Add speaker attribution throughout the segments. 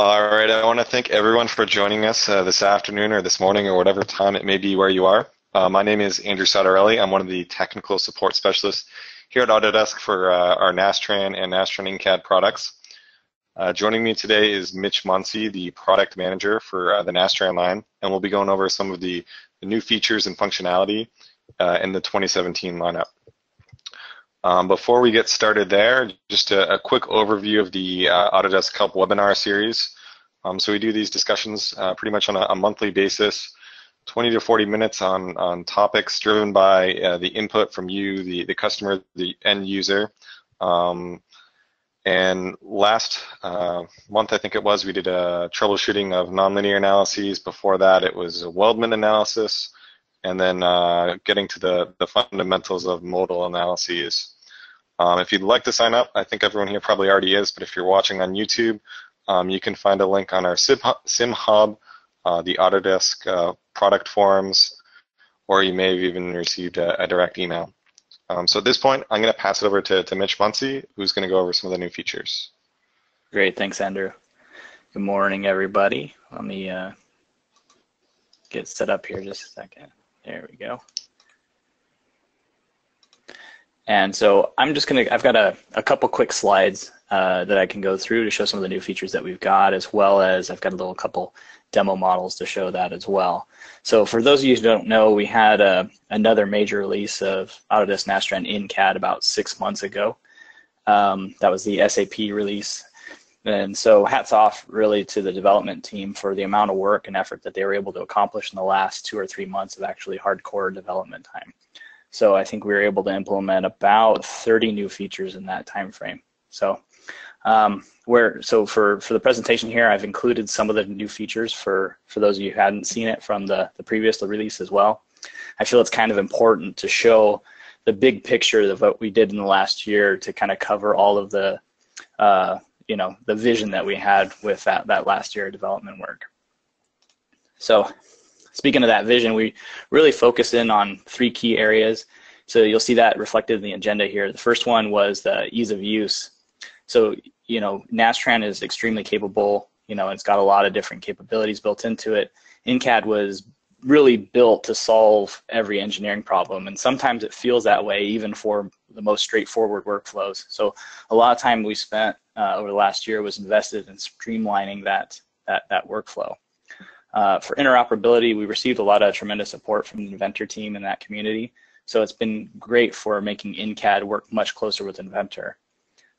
Speaker 1: All right, I want to thank everyone for joining us uh, this afternoon or this morning or whatever time it may be where you are. Uh, my name is Andrew Sotarelli. I'm one of the technical support specialists here at Autodesk for uh, our Nastran and Nastran InCAD products. Uh, joining me today is Mitch Muncy, the product manager for uh, the Nastran line, and we'll be going over some of the, the new features and functionality uh, in the 2017 lineup. Um, before we get started there, just a, a quick overview of the uh, Autodesk Help webinar series. Um, so we do these discussions uh, pretty much on a, a, monthly basis, 20 to 40 minutes on, on topics driven by uh, the input from you, the, the customer, the end user. Um, and last uh, month, I think it was, we did a troubleshooting of nonlinear analyses. Before that, it was a weldment analysis and then uh, getting to the, the fundamentals of modal analyses. Um, if you'd like to sign up, I think everyone here probably already is, but if you're watching on YouTube, um, you can find a link on our Sim Hub, uh, the Autodesk uh, product forums, or you may have even received a, a direct email. Um, so at this point, I'm going to pass it over to, to Mitch Muncy, who's going to go over some of the new features.
Speaker 2: Great, thanks, Andrew. Good morning, everybody. Let me uh, get set up here just a second. There we go. And so I'm just gonna, I've got a, a couple quick slides uh, that I can go through to show some of the new features that we've got, as well as I've got a little couple demo models to show that as well. So for those of you who don't know, we had a, uh, another major release of Autodesk Nastran in CAD about six months ago. Um, that was the SAP release and so hats off really to the development team for the amount of work and effort that they were able to accomplish in the last two or three months of actually hardcore development time. So I think we were able to implement about 30 new features in that time frame. So um, where so for for the presentation here, I've included some of the new features for for those of you who hadn't seen it from the the previous release as well. I feel it's kind of important to show the big picture of what we did in the last year to kind of cover all of the uh, you know the vision that we had with that that last year of development work. So speaking of that vision, we really focused in on three key areas. So you'll see that reflected in the agenda here. The first one was the ease of use. So you know Nastran is extremely capable. You know it's got a lot of different capabilities built into it. InCAD was really built to solve every engineering problem. And sometimes it feels that way even for the most straightforward workflows. So a lot of time we spent uh, over the last year was invested in streamlining that, that, that workflow. Uh, for interoperability, we received a lot of tremendous support from the Inventor team in that community. So it's been great for making InCAD work much closer with Inventor.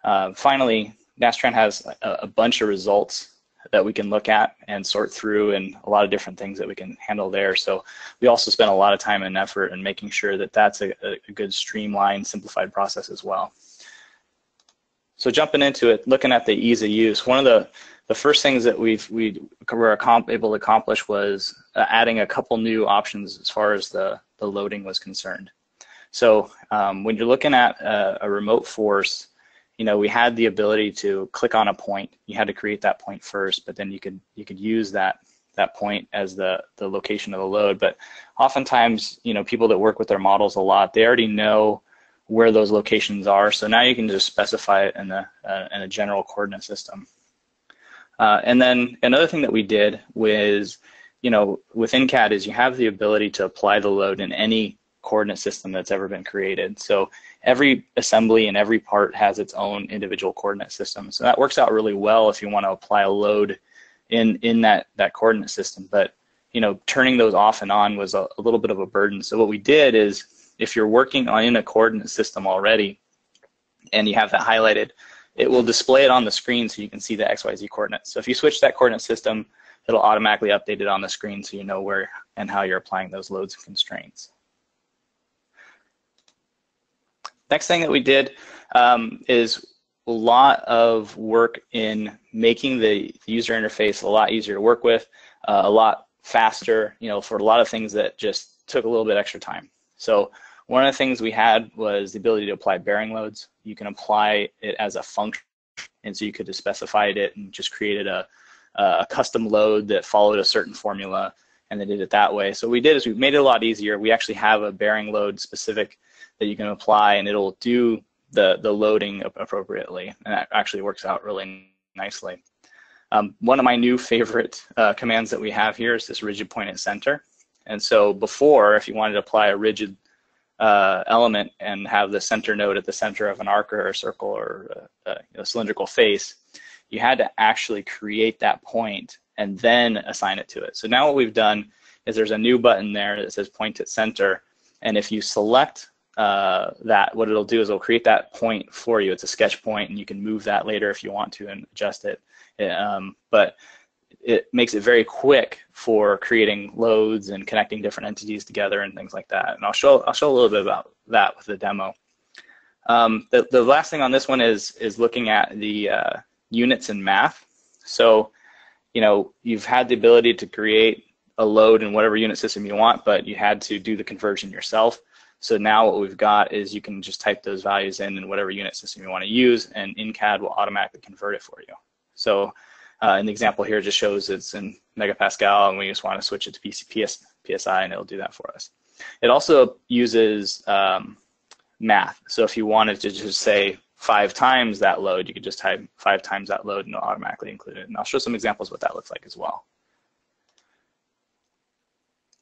Speaker 2: Uh, finally, Nastran has a, a bunch of results that we can look at and sort through and a lot of different things that we can handle there. So we also spend a lot of time and effort in making sure that that's a, a good streamlined, simplified process as well. So jumping into it, looking at the ease of use, one of the, the first things that we've, we were able to accomplish was uh, adding a couple new options as far as the, the loading was concerned. So um, when you're looking at a, a remote force, you know, we had the ability to click on a point. You had to create that point first, but then you could you could use that that point as the the location of the load. But oftentimes, you know, people that work with their models a lot, they already know where those locations are. So now you can just specify it in a uh, in a general coordinate system. Uh, and then another thing that we did was, you know, within CAD is you have the ability to apply the load in any coordinate system that's ever been created. So every assembly and every part has its own individual coordinate system. So that works out really well if you want to apply a load in in that that coordinate system. But you know, turning those off and on was a, a little bit of a burden. So what we did is, if you're working on in a coordinate system already, and you have that highlighted, it will display it on the screen so you can see the XYZ coordinates. So if you switch that coordinate system, it'll automatically update it on the screen so you know where and how you're applying those loads and constraints. Next thing that we did um, is a lot of work in making the, user interface a lot easier to work with, uh, a lot faster, you know, for a lot of things that just took a little bit extra time. So one of the things we had was the ability to apply bearing loads. You can apply it as a function, and so you could have specified it and just created a, a custom load that followed a certain formula, and they did it that way. So what we did is we made it a lot easier. We actually have a bearing load specific that you can apply and it'll do the, the loading appropriately. And that actually works out really nicely. Um, one of my new favorite uh, commands that we have here is this rigid point at center. And so before, if you wanted to apply a rigid uh, element and have the center node at the center of an arc or a circle or a, a, cylindrical face, you had to actually create that point and then assign it to it. So now what we've done is there's a new button there that says point at center. And if you select uh, that, what it'll do is it'll create that point for you. It's a sketch point and you can move that later if you want to and adjust it. Um, but it makes it very quick for creating loads and connecting different entities together and things like that. And I'll show I'll show a little bit about that with the demo. Um, the, the last thing on this one is is looking at the uh, units in math. So, you know, you've had the ability to create a load in whatever unit system you want, but you had to do the conversion yourself. So now what we've got is you can just type those values in in whatever unit system you want to use, and InCAD will automatically convert it for you. So uh, and the example here just shows it's in megapascal, and we just want to switch it to PC, PSI, and it'll do that for us. It also uses um, math. So if you wanted to just say five times that load, you could just type five times that load and it'll automatically include it. And I'll show some examples what that looks like as well.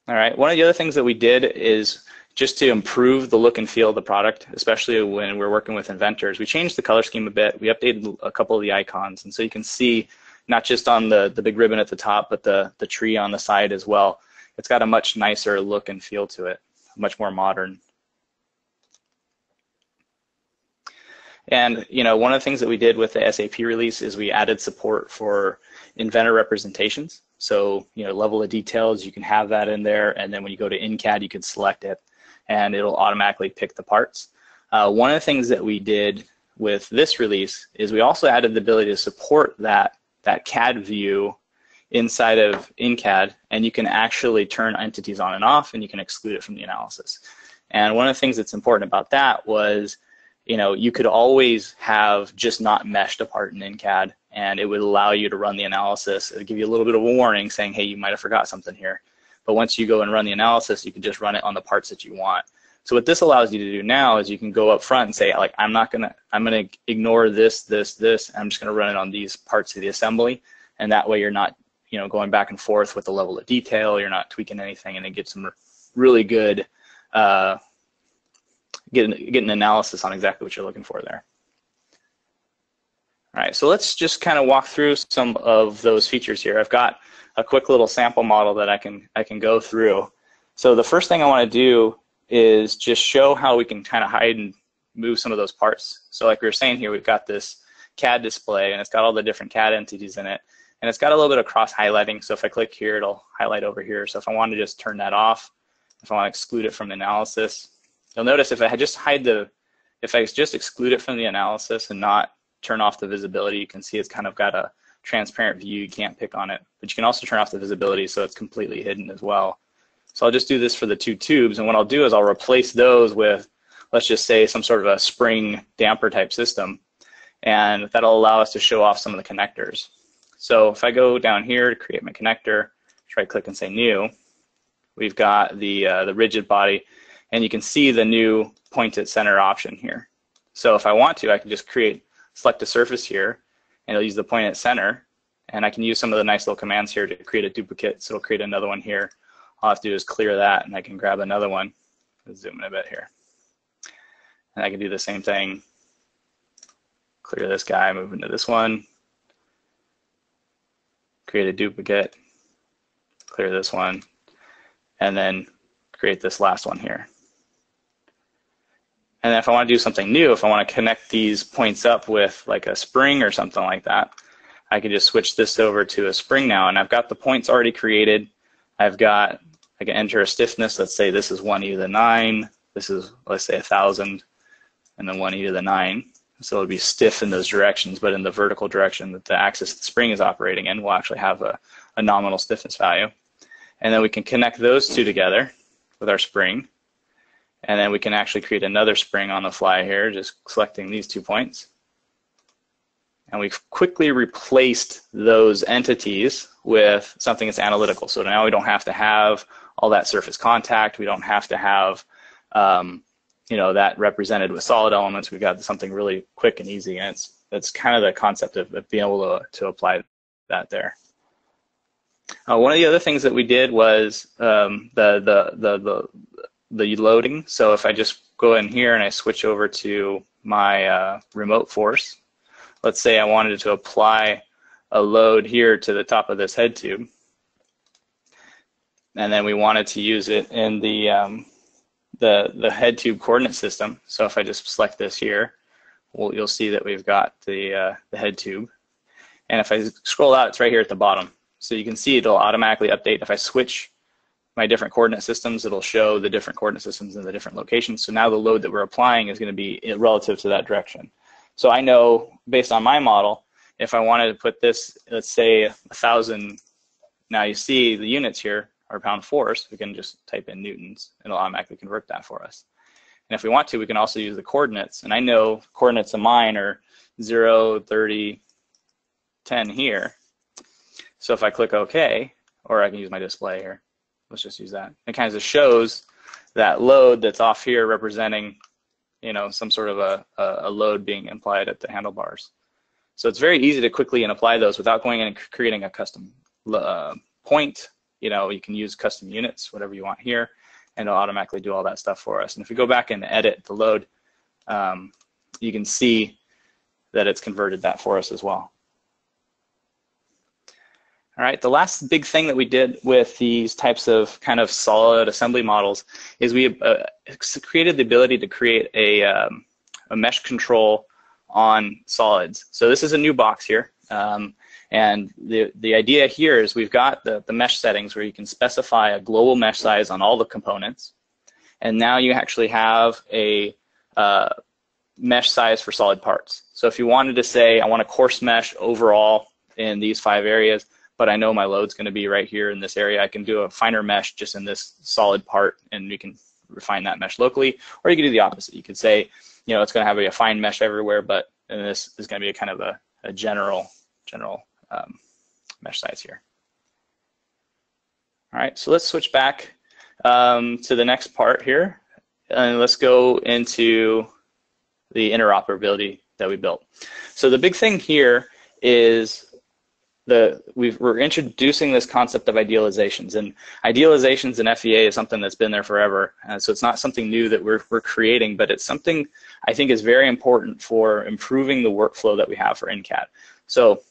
Speaker 2: All right, one of the other things that we did is just to improve the look and feel of the product, especially when we're working with inventors, we changed the color scheme a bit. We updated a couple of the icons. And so you can see not just on the, the big ribbon at the top, but the, the tree on the side as well. It's got a much nicer look and feel to it, much more modern. And you know, one of the things that we did with the SAP release is we added support for inventor representations. So you know, level of details, you can have that in there, and then when you go to InCAD, you can select it, and it'll automatically pick the parts. Uh, one of the things that we did with this release is we also added the ability to support that that CAD view inside of InCAD, and you can actually turn entities on and off, and you can exclude it from the analysis. And one of the things that's important about that was, you know, you could always have just not meshed a part in InCAD, and it would allow you to run the analysis. It would give you a little bit of a warning saying, hey, you might have forgot something here. But once you go and run the analysis, you can just run it on the parts that you want. So what this allows you to do now is you can go up front and say, like, I'm not gonna, I'm gonna ignore this, this, this. I'm just gonna run it on these parts of the assembly, and that way you're not, you know, going back and forth with the level of detail. You're not tweaking anything, and it gets some really good, uh, get get an analysis on exactly what you're looking for there. All right, so let's just kind of walk through some of those features here. I've got a quick little sample model that I can I can go through. So the first thing I want to do is just show how we can kind of hide and move some of those parts. So like we were saying here, we've got this CAD display and it's got all the different CAD entities in it. And it's got a little bit of cross highlighting. So if I click here, it'll highlight over here. So if I want to just turn that off, if I want to exclude it from the analysis, you'll notice if I just hide the, if I just exclude it from the analysis and not turn off the visibility, you can see it's kind of got a transparent view. You can't pick on it, but you can also turn off the visibility so it's completely hidden as well. So I'll just do this for the two tubes, and what I'll do is I'll replace those with, let's just say, some sort of a spring damper type system, and that'll allow us to show off some of the connectors. So if I go down here to create my connector, right click and say new, we've got the, uh, the rigid body, and you can see the new point at center option here. So if I want to, I can just create, select a surface here, and it'll use the point at center, and I can use some of the nice little commands here to create a duplicate, so it'll create another one here all I have to do is clear that and I can grab another one. Let's zoom in a bit here. And I can do the same thing. Clear this guy, move into this one. Create a duplicate. Clear this one. And then create this last one here. And if I want to do something new, if I want to connect these points up with like a spring or something like that, I can just switch this over to a spring now. And I've got the points already created. I've got I can enter a stiffness. Let's say this is 1 e to the 9. This is, let's say, 1,000, and then 1 e to the 9. So it'll be stiff in those directions, but in the vertical direction that the axis the spring is operating in, we'll actually have a, a nominal stiffness value. And then we can connect those two together with our spring. And then we can actually create another spring on the fly here, just selecting these two points. And we've quickly replaced those entities with something that's analytical. So now we don't have to have all that surface contact. We don't have to have, um, you know, that represented with solid elements. We've got something really quick and easy, and it's that's kind of the concept of, of being able to, to apply that there. Uh, one of the other things that we did was um, the, the, the, the, the loading. So if I just go in here and I switch over to my uh, remote force, let's say I wanted to apply a load here to the top of this head tube, and then we wanted to use it in the um, the the head tube coordinate system. So if I just select this here, you'll see that we've got the uh, the head tube, and if I scroll out, it's right here at the bottom. So you can see it'll automatically update. If I switch my different coordinate systems, it'll show the different coordinate systems in the different locations. So now the load that we're applying is going to be relative to that direction. So I know based on my model, if I wanted to put this, let's say a thousand, now you see the units here are pound force, we can just type in newtons and it'll automatically convert that for us. And if we want to, we can also use the coordinates. And I know coordinates of mine are 0, 30, 10 here. So if I click OK, or I can use my display here, let's just use that. It kind of shows that load that's off here representing, you know, some sort of a, a load being applied at the handlebars. So it's very easy to quickly and apply those without going in and creating a custom uh, point. You know, you can use custom units, whatever you want here, and it'll automatically do all that stuff for us. And if we go back and edit the load, um, you can see that it's converted that for us as well. All right, the last big thing that we did with these types of kind of solid assembly models is we uh, created the ability to create a, um, a mesh control on solids. So this is a new box here. Um, and the, the idea here is we've got the, the mesh settings where you can specify a global mesh size on all the components. And now you actually have a uh, mesh size for solid parts. So if you wanted to say, I want a coarse mesh overall in these five areas, but I know my load's going to be right here in this area, I can do a finer mesh just in this solid part and we can refine that mesh locally. Or you can do the opposite. You could say, you know, it's going to have a fine mesh everywhere, but and this is going to be a kind of a, a general general um, mesh size here. All right, so let's switch back um, to the next part here, and let's go into the interoperability that we built. So the big thing here is the we are introducing this concept of idealizations, and idealizations in FEA is something that's been there forever. Uh, so it's not something new that we're we're creating, but it's something I think is very important for improving the workflow that we have for InCAD. So,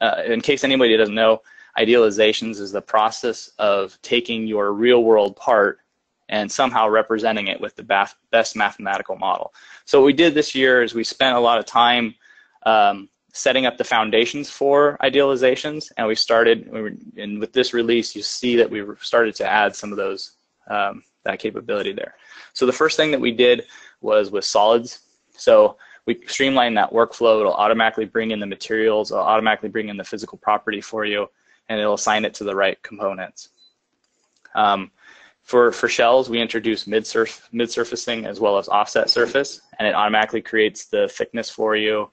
Speaker 2: uh, in case anybody doesn't know, idealizations is the process of taking your real world part and somehow representing it with the best mathematical model. So what we did this year is we spent a lot of time um, setting up the foundations for idealizations, and we started. And with this release, you see that we started to add some of those um, that capability there. So the first thing that we did was with solids. So we streamline that workflow. It'll automatically bring in the materials. It'll automatically bring in the physical property for you, and it'll assign it to the right components. Um, for, for shells, we introduce mid-surf, mid-surfacing as well as offset surface, and it automatically creates the thickness for you,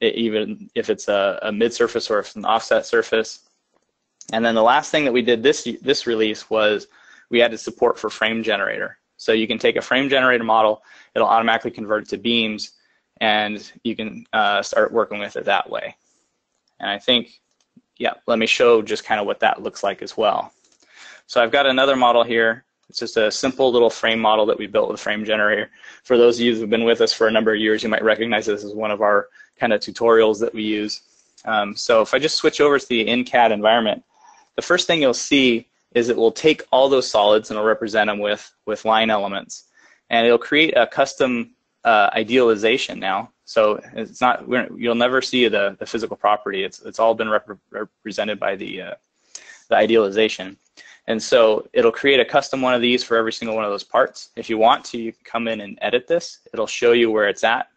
Speaker 2: even if it's a, a mid-surface or an offset surface. And then the last thing that we did this this release was we added support for frame generator. So you can take a frame generator model, it'll automatically convert it to beams, and you can uh, start working with it that way. And I think, yeah, let me show just kind of what that looks like as well. So I've got another model here. It's just a simple little frame model that we built with frame generator. For those of you who've been with us for a number of years, you might recognize this as one of our kind of tutorials that we use. Um, so if I just switch over to the InCAD environment, the first thing you'll see is it will take all those solids and it'll represent them with, with line elements. And it'll create a custom uh, idealization now. So it's not, you'll never see the, the physical property. It's, it's all been rep represented by the, uh, the idealization. And so it'll create a custom one of these for every single one of those parts. If you want to, you can come in and edit this. It'll show you where it's at.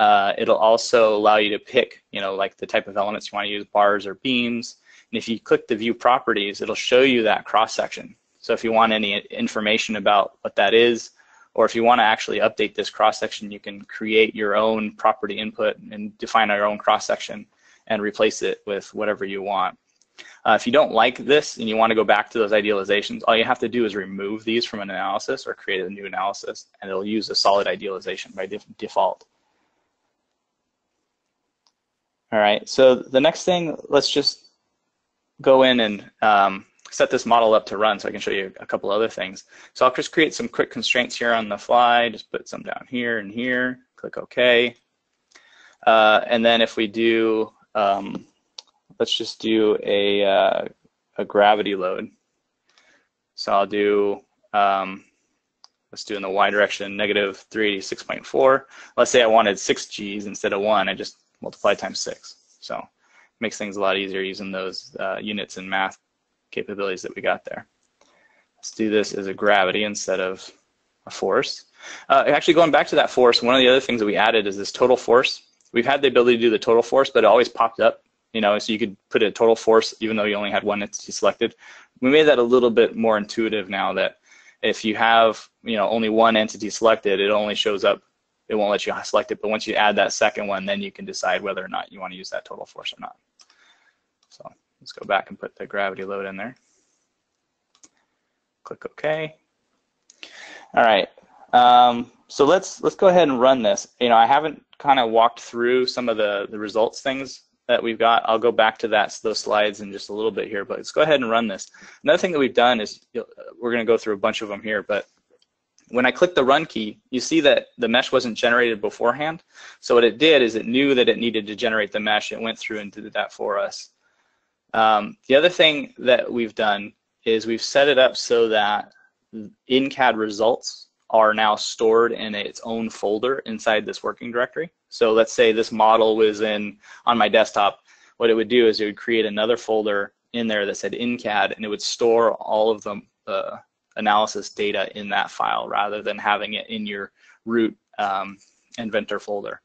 Speaker 2: Uh, it'll also allow you to pick, you know, like the type of elements you want to use, bars or beams. And if you click the view properties, it'll show you that cross section. So if you want any information about what that is, or if you want to actually update this cross section, you can create your own property input and define your own cross section and replace it with whatever you want. Uh, if you don't like this and you want to go back to those idealizations, all you have to do is remove these from an analysis or create a new analysis, and it'll use a solid idealization by default. All right, so the next thing, let's just go in and um, set this model up to run so I can show you a couple other things. So I'll just create some quick constraints here on the fly, just put some down here and here, click OK. Uh, and then if we do, um, let's just do a, uh, a gravity load. So I'll do, um, let's do in the y direction, negative 386.4. Let's say I wanted six G's instead of one, I just multiply times six. So makes things a lot easier using those uh, units in math capabilities that we got there. Let's do this as a gravity instead of a force. Uh, actually, going back to that force, one of the other things that we added is this total force. We've had the ability to do the total force, but it always popped up, you know, so you could put a total force even though you only had one entity selected. We made that a little bit more intuitive now that if you have, you know, only one entity selected, it only shows up, it won't let you select it, but once you add that second one, then you can decide whether or not you want to use that total force or not. Let's go back and put the gravity load in there. Click OK. All right. Um, so let's let's go ahead and run this. You know, I haven't kind of walked through some of the the results things that we've got. I'll go back to that those slides in just a little bit here, but let's go ahead and run this. Another thing that we've done is we're going to go through a bunch of them here, but when I click the run key, you see that the mesh wasn't generated beforehand. So what it did is it knew that it needed to generate the mesh. It went through and did that for us. Um, the other thing that we've done is we've set it up so that in-CAD results are now stored in its own folder inside this working directory. So let's say this model was in on my desktop. What it would do is it would create another folder in there that said in-CAD, and it would store all of the uh, analysis data in that file rather than having it in your root um, inventor folder.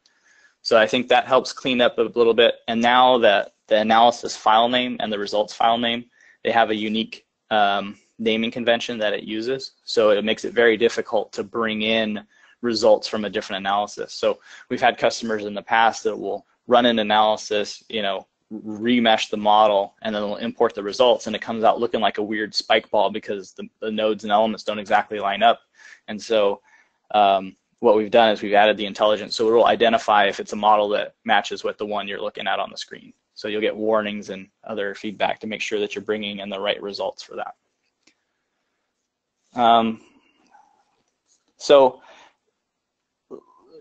Speaker 2: So I think that helps clean up a little bit. And now that the analysis file name and the results file name, they have a unique um, naming convention that it uses. So it makes it very difficult to bring in results from a different analysis. So we've had customers in the past that will run an analysis, you know, remesh the model, and then they'll import the results, and it comes out looking like a weird spike ball because the, the nodes and elements don't exactly line up. And so um, what we've done is we've added the intelligence, so it will identify if it's a model that matches with the one you're looking at on the screen. So you'll get warnings and other feedback to make sure that you're bringing in the right results for that. Um, so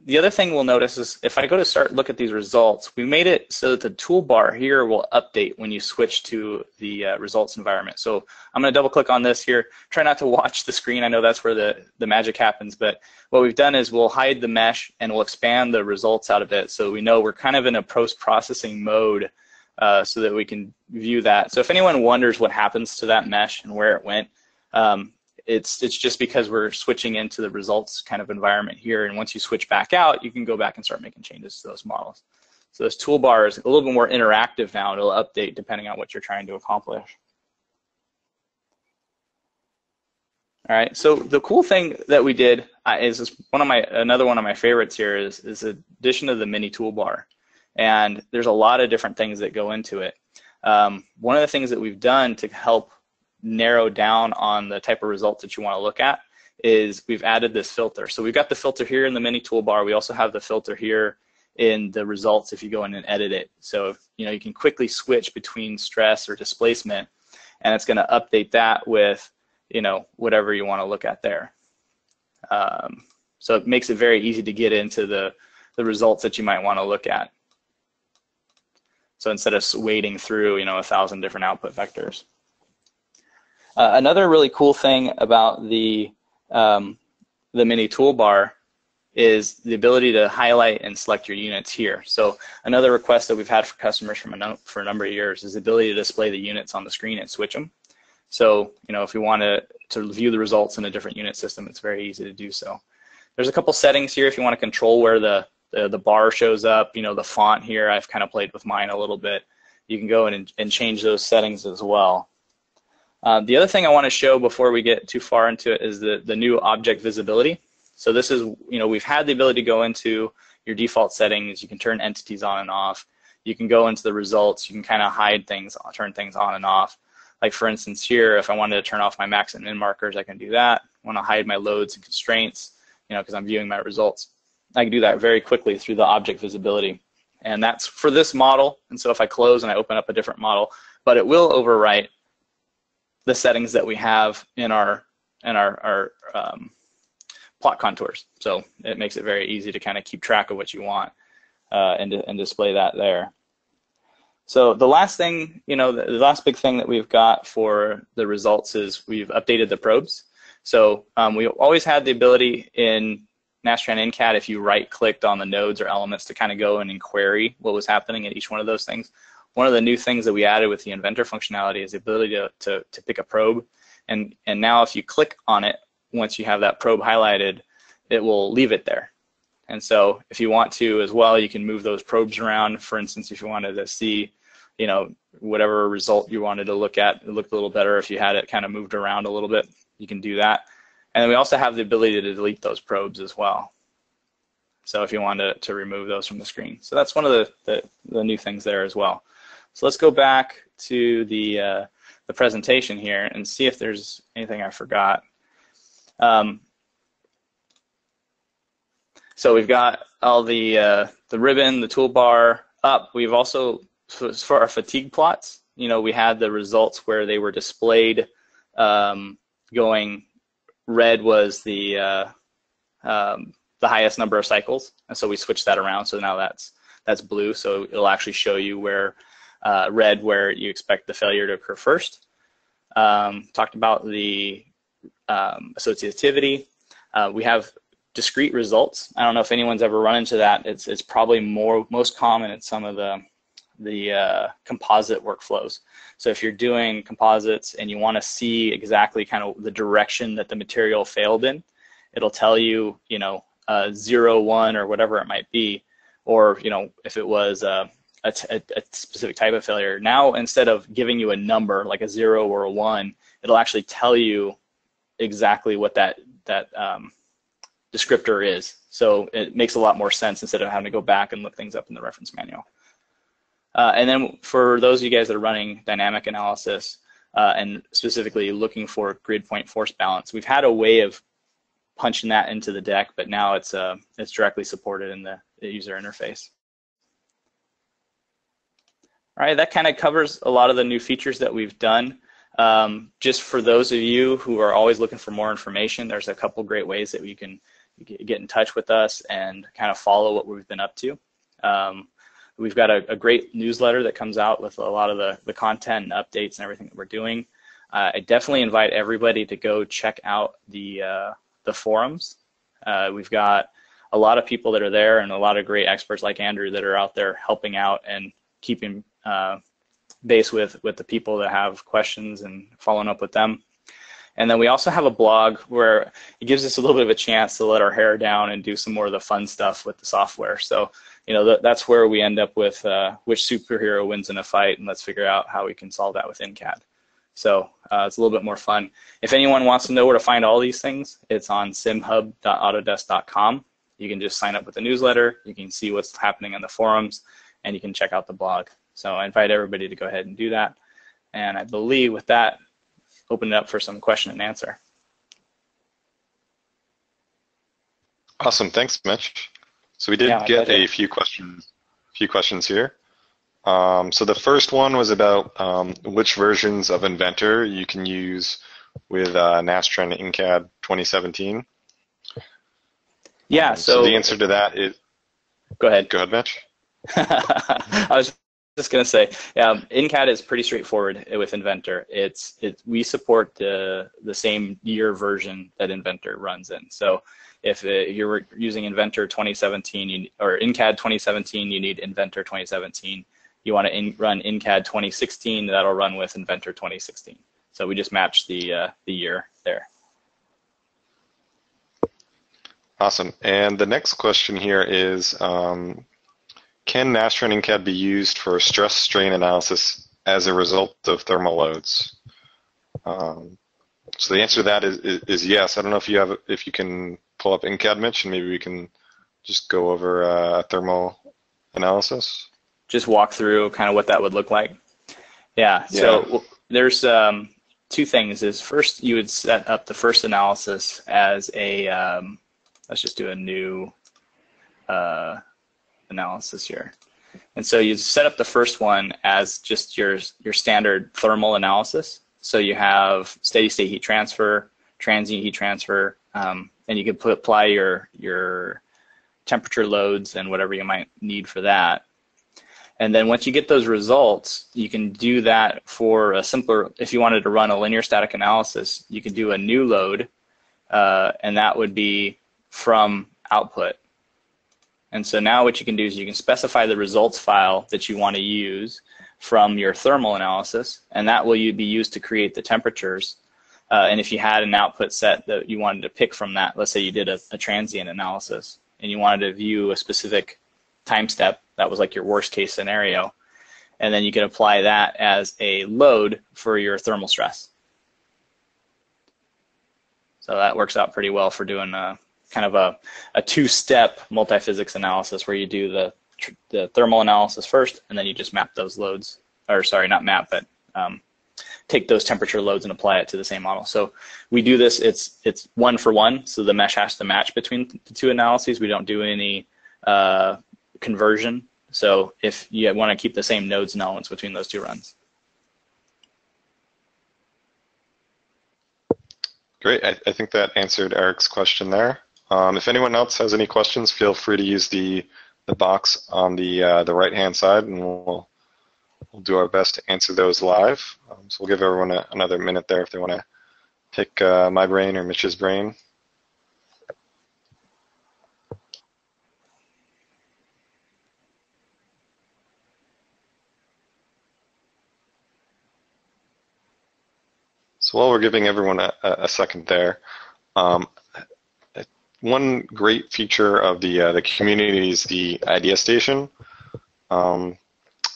Speaker 2: the other thing we'll notice is if I go to start look at these results, we made it so that the toolbar here will update when you switch to the uh, results environment. So I'm going to double click on this here. Try not to watch the screen. I know that's where the, the magic happens, but what we've done is we'll hide the mesh and we'll expand the results out of it so we know we're kind of in a post-processing mode uh, so that we can view that. So if anyone wonders what happens to that mesh and where it went, um, it's it's just because we're switching into the results kind of environment here. And once you switch back out, you can go back and start making changes to those models. So this toolbar is a little bit more interactive now. It'll update depending on what you're trying to accomplish. All right. So the cool thing that we did uh, is one of my another one of my favorites here is is addition of the mini toolbar, and there's a lot of different things that go into it. Um, one of the things that we've done to help narrow down on the type of results that you want to look at is we've added this filter. So we've got the filter here in the mini toolbar. We also have the filter here in the results if you go in and edit it. So you know you can quickly switch between stress or displacement, and it's going to update that with you know whatever you want to look at there. Um, so it makes it very easy to get into the the results that you might want to look at. So instead of wading through you know a thousand different output vectors. Uh, another really cool thing about the um, the mini toolbar is the ability to highlight and select your units here. So another request that we've had for customers from a for a number of years is the ability to display the units on the screen and switch them. So you know if you want to to view the results in a different unit system, it's very easy to do so. There's a couple settings here if you want to control where the, the, the bar shows up. You know the font here. I've kind of played with mine a little bit. You can go in and, and change those settings as well. Uh, the other thing I want to show before we get too far into it is the, the new object visibility. So this is, you know, we've had the ability to go into your default settings. You can turn entities on and off. You can go into the results. You can kind of hide things, turn things on and off. Like for instance here, if I wanted to turn off my max and min markers, I can do that. I want to hide my loads and constraints, you know, because I'm viewing my results. I can do that very quickly through the object visibility. And that's for this model. And so if I close and I open up a different model, but it will overwrite the settings that we have in our in our, our um, plot contours. So it makes it very easy to kind of keep track of what you want uh, and, and display that there. So the last thing, you know, the, the, last big thing that we've got for the results is we've updated the probes. So um, we always had the ability in Nastran InCAD, if you right clicked on the nodes or elements to kind of go in and query what was happening at each one of those things. One of the new things that we added with the inventor functionality is the ability to, to, to pick a probe. And, and now if you click on it, once you have that probe highlighted, it will leave it there. And so if you want to as well, you can move those probes around. For instance, if you wanted to see, you know, whatever result you wanted to look at, it looked a little better if you had it kind of moved around a little bit, you can do that. And then we also have the ability to delete those probes as well. So if you want to, to remove those from the screen. So that's one of the, the, the new things there as well. So let's go back to the, uh, the presentation here and see if there's anything I forgot. Um, so we've got all the uh, the ribbon, the toolbar up. We've also for our fatigue plots, you know, we had the results where they were displayed um, going red was the uh, um, the highest number of cycles, and so we switched that around. So now that's that's blue. So it'll actually show you where uh, red where you expect the failure to occur first. Um, talked about the um, associativity. Uh, we have discrete results. I don't know if anyone's ever run into that. It's it's probably more most common in some of the the uh, composite workflows. So if you're doing composites and you want to see exactly kind of the direction that the material failed in, it'll tell you, you know, uh, zero, one, or whatever it might be, or you know, if it was uh, a, a specific type of failure. Now instead of giving you a number like a zero or a one, it'll actually tell you exactly what that that um, descriptor is. So it makes a lot more sense instead of having to go back and look things up in the reference manual. Uh, and then for those of you guys that are running dynamic analysis uh, and specifically looking for grid point force balance, we've had a way of punching that into the deck, but now it's uh, it's directly supported in the, the user interface. All right, that kind of covers a lot of the new features that we've done. Um, just for those of you who are always looking for more information, there's a couple great ways that we can get in touch with us and kind of follow what we've been up to. Um, we've got a, a, great newsletter that comes out with a lot of the, the content and updates and everything that we're doing. Uh, I definitely invite everybody to go check out the uh, the forums. Uh, we've got a lot of people that are there and a lot of great experts like Andrew that are out there helping out and keeping uh, base with with the people that have questions and following up with them. And then we also have a blog where it gives us a little bit of a chance to let our hair down and do some more of the fun stuff with the software. So, you know, th that's where we end up with uh, which superhero wins in a fight, and let's figure out how we can solve that with InCAD. So uh, it's a little bit more fun. If anyone wants to know where to find all these things, it's on simhub.autodesk.com. You can just sign up with the newsletter. You can see what's happening in the forums, and you can check out the blog. So I invite everybody to go ahead and do that. And I believe with that, open it up for some question and answer.
Speaker 1: Awesome, thanks, Mitch. So we did yeah, get a few questions, few questions here. Um, so the first one was about um, which versions of Inventor you can use with uh, Nastran InCAD 2017.
Speaker 2: Yeah. Um, so,
Speaker 1: so, the answer to that is.
Speaker 2: Go ahead.
Speaker 1: Go ahead, Mitch.
Speaker 2: I was just gonna say, yeah, InCAD is pretty straightforward with Inventor. It's it we support the the same year version that Inventor runs in. So if it, you're using Inventor 2017 you, or InCAD 2017, you need Inventor 2017. You want to in, run InCAD 2016, that'll run with Inventor 2016. So we just match the uh, the year there.
Speaker 1: Awesome. And the next question here is, um, can Nastran InCAD be used for stress strain analysis as a result of thermal loads? Um, so the answer to that is, is, is, yes. I don't know if you have if you can pull up InCAD, Mitch, and maybe we can just go over uh, thermal analysis.
Speaker 2: Just walk through kind of what that would look like. Yeah. yeah. So there's um, two things. Is first you would set up the first analysis as a um, let's just do a new uh, analysis here. And so you set up the first one as just your, your standard thermal analysis. So you have steady state heat transfer, transient heat transfer, um, and you can put, apply your, your temperature loads and whatever you might need for that. And then once you get those results, you can do that for a simpler, if you wanted to run a linear static analysis, you can do a new load, uh, and that would be from output. And so now what you can do is you can specify the results file that you want to use from your thermal analysis, and that will be used to create the temperatures. Uh, and if you had an output set that you wanted to pick from that, let's say you did a, a transient analysis, and you wanted to view a specific time step, that was like your worst case scenario, and then you can apply that as a load for your thermal stress. So that works out pretty well for doing a, kind of a, a two-step multi-physics analysis where you do the, the thermal analysis first, and then you just map those loads, or sorry, not map, but um, take those temperature loads and apply it to the same model. So we do this, it's, it's one for one, so the mesh has to match between the two analyses. We don't do any uh, conversion. So if you want to keep the same nodes and elements between those two runs.
Speaker 1: Great, I, I think that answered Eric's question there. Um, if anyone else has any questions, feel free to use the the box on the uh, the right hand side, and we'll we'll do our best to answer those live. Um, so we'll give everyone a, another minute there if they want to pick uh, my brain or Mitch's brain. So while we're giving everyone a, a second there, um, one great feature of the uh, the community is the idea station. Um,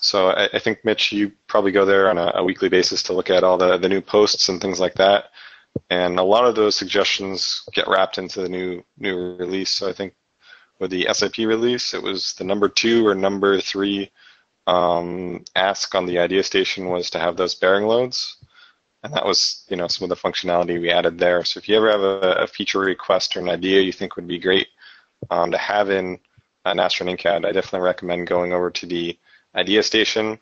Speaker 1: so I, I, think Mitch, you probably go there on a, a, weekly basis to look at all the the new posts and things like that. And a lot of those suggestions get wrapped into the new new release. So I think with the SIP release, it was the number two or number three um, ask on the idea station was to have those bearing loads and that was you know some of the functionality we added there. So if you ever have a, a feature request or an idea you think would be great um, to have in an Nastran InCAD, I definitely recommend going over to the idea station,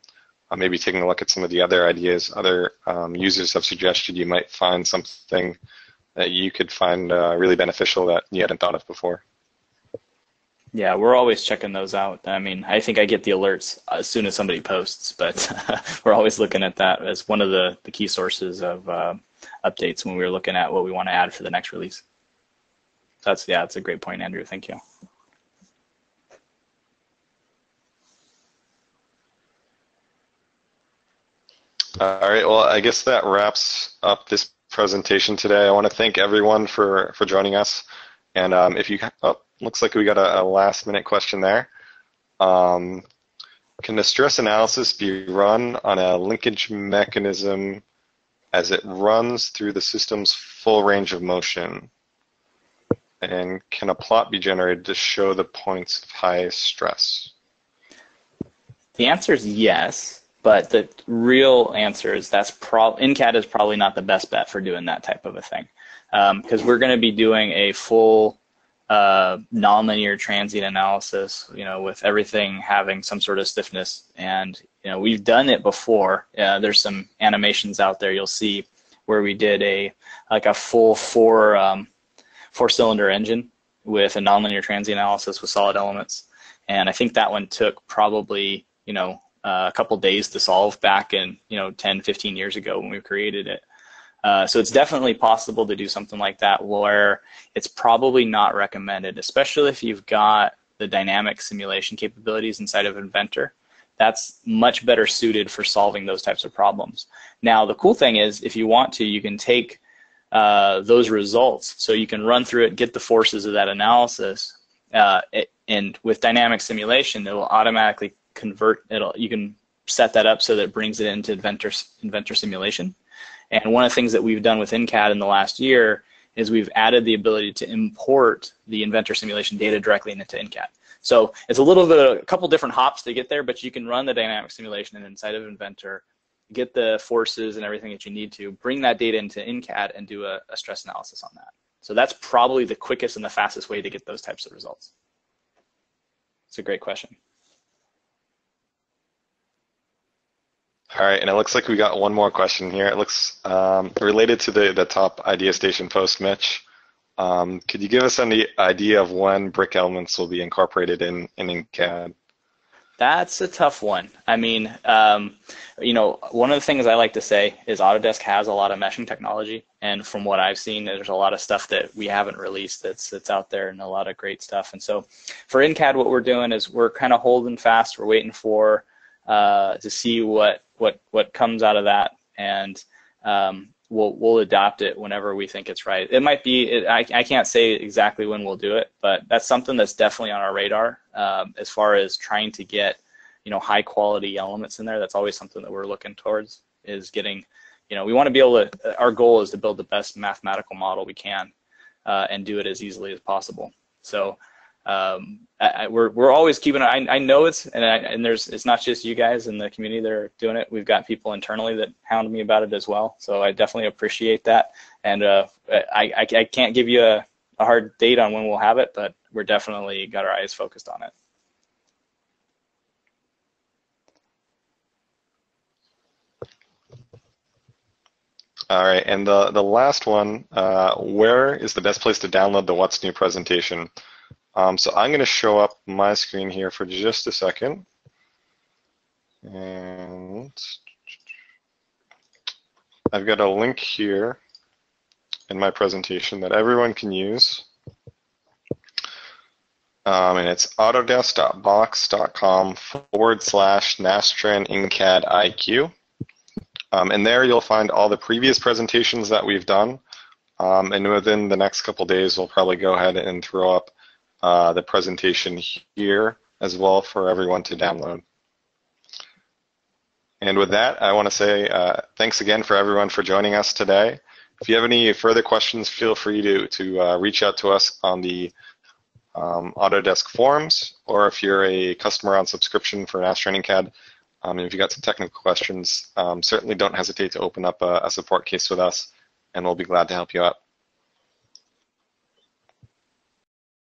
Speaker 1: uh, maybe taking a look at some of the other ideas other um, users have suggested. You might find something that you could find uh, really beneficial that you hadn't thought of before.
Speaker 2: Yeah, we're always checking those out. I mean, I think I get the alerts as soon as somebody posts, but we're always looking at that as one of the, the key sources of uh, updates when we were looking at what we want to add for the next release. That's yeah, that's a great point, Andrew. Thank you.
Speaker 1: All right. Well, I guess that wraps up this presentation today. I want to thank everyone for for joining us. And um, if you oh, looks like we got a, a last minute question there. Um, can the stress analysis be run on a linkage mechanism as it runs through the system's full range of motion? And can a plot be generated to show the points of highest stress?
Speaker 2: The answer is yes, but the real answer is that's pro InCAD is probably not the best bet for doing that type of a thing because um, we're going to be doing a full uh, nonlinear transient analysis, you know, with everything having some sort of stiffness. And, you know, we've done it before. Uh, there's some animations out there you'll see where we did a, like a full four, um, four cylinder engine with a nonlinear transient analysis with solid elements. And I think that one took probably, you know, uh, a couple days to solve back in, you know, 10, 15 years ago when we created it. Uh, so it's definitely possible to do something like that where it's probably not recommended, especially if you've got the dynamic simulation capabilities inside of Inventor. That's much better suited for solving those types of problems. Now, the cool thing is if you want to, you can take uh, those results. So you can run through it, get the forces of that analysis, uh, it, and with dynamic simulation, it will automatically convert. It'll you can set that up so that it brings it into Inventor Inventor simulation. And one of the things that we've done with InCAD in the last year is we've added the ability to import the inventor simulation data directly into InCAD. So it's a little bit, a couple different hops to get there, but you can run the dynamic simulation inside of Inventor, get the forces and everything that you need to, bring that data into InCAD and do a, a stress analysis on that. So that's probably the quickest and the fastest way to get those types of results. It's a great question.
Speaker 1: All right, and it looks like we got one more question here. It looks um, related to the, the top Idea Station post, Mitch. Um, could you give us any idea of when brick elements will be incorporated in, in CAD?
Speaker 2: That's a tough one. I mean, um, you know, one of the things I like to say is Autodesk has a lot of meshing technology, and from what I've seen, there's a lot of stuff that we haven't released that's that's out there, and a lot of great stuff. And so, for InCAD, what we're doing is we're kind of holding fast. We're waiting for uh, to see what what what comes out of that, and um, we'll we'll adopt it whenever we think it's right. It might be it, I I can't say exactly when we'll do it, but that's something that's definitely on our radar um, as far as trying to get you know high quality elements in there. That's always something that we're looking towards is getting you know we want to be able to. Our goal is to build the best mathematical model we can uh, and do it as easily as possible. So um, I, we're we're always keeping. I I know it's and I, and there's it's not just you guys in the community that are doing it. We've got people internally that hound me about it as well. So I definitely appreciate that. And uh, I, I I can't give you a, a hard date on when we'll have it, but we're definitely got our eyes focused on it.
Speaker 1: All right, and the the last one, uh, where is the best place to download the What's New presentation? Um, so I'm going to show up my screen here for just a second. And I've got a link here in my presentation that everyone can use. Um, and it's autodesk.box.com forward slash Nastran InCAD IQ. Um, and there you'll find all the previous presentations that we've done. Um, and within the next couple days, we'll probably go ahead and throw up uh, the presentation here as well for everyone to download. And with that, I want to say uh, thanks again for everyone for joining us today. If you have any further questions, feel free to, to uh, reach out to us on the um, Autodesk forums, or if you're a customer on subscription for Nastran InCAD, um, and if you got some technical questions, um, certainly don't hesitate to open up a, a support case with us, and we'll be glad to help you out.